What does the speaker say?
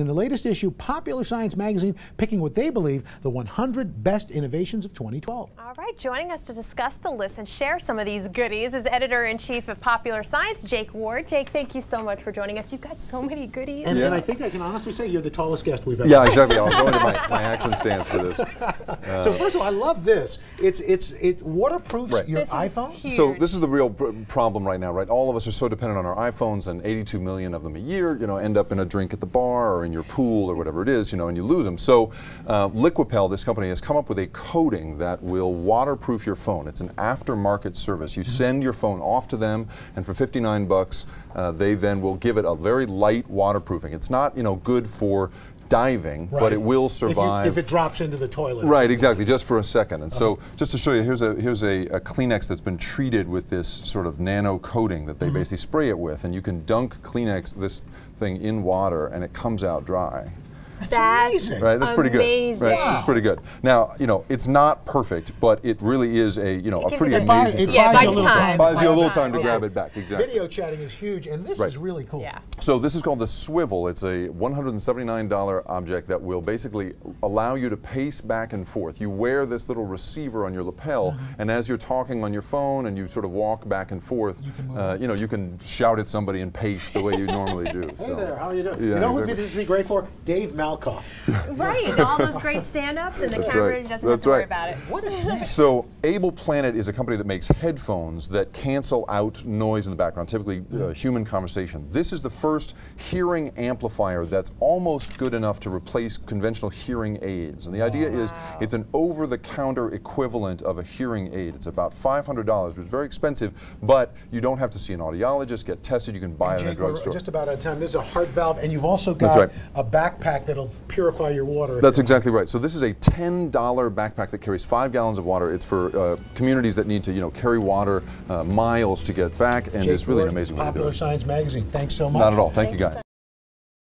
In the latest issue, Popular Science magazine picking what they believe the 100 best innovations of 2012. All right, joining us to discuss the list and share some of these goodies is editor-in-chief of Popular Science, Jake Ward. Jake, thank you so much for joining us. You've got so many goodies. And, yeah. and I think I can honestly say you're the tallest guest we've ever Yeah, exactly. I'll go into my, my action stance for this. Uh, so first of all, I love this. It's it's it waterproofs right. your this iPhone. So this is the real problem right now, right? All of us are so dependent on our iPhones, and 82 million of them a year, you know, end up in a drink at the bar or in your pool or whatever it is, you know, and you lose them. So uh, Liquipel, this company, has come up with a coating that will waterproof your phone. It's an aftermarket service. You send your phone off to them, and for 59 bucks, uh, they then will give it a very light waterproofing. It's not, you know, good for diving, right. but it will survive. If, you, if, it drops into the toilet. Right, exactly, just for a second. And uh -huh. so, uh-huh. just to show you, here's a here's a, a, Kleenex that's been treated with this sort of nano coating that they mm -hmm. basically spray it with, and you can dunk Kleenex this thing in water, and it comes out dry. That's, That's amazing. Right, that's pretty good. Right, wow. it's pretty good. Now, you know, it's not perfect, but it really is a, you know, it a pretty it amazing. Buys, it yeah, buys, you a little time. Buys you a little time to yeah. grab it back. Exactly. Video chatting is huge, and this right. is really cool. Yeah. So this is called the Swivl. It's a $179 object that will basically allow you to pace back and forth. You wear this little receiver on your lapel, uh -huh. and as you're talking on your phone and you sort of walk back and forth, you, uh, you know, you can shout at somebody and pace the way you normally do. hey there, how are you doing? Yeah, you know exactly. who this would be great for? Dave Malkoff. Right, all those great stand-ups and the That's camera right. doesn't That's have to right. worry about it. What is this? So Able Planet is a company that makes headphones that cancel out noise in the background, typically uh, human conversation. This is the first hearing amplifier that's almost good enough to replace conventional hearing aids. And the idea wow. is it's an over-the-counter equivalent of a hearing aid. It's about $500, which is very expensive, but you don't have to see an audiologist, get tested, you can buy it in a drugstore. just about out of time. This is a heart valve, and you've also got right. a backpack that'll purify your water. That's exactly right. So this is a $10 backpack that carries five gallons of water. It's for uh, communities that need to, you know, carry water uh, miles to get back, and Jake it's really Ward, an amazing Popular way to do it. Science Magazine. Thanks so much. Not at all. Thank, Thank you guys.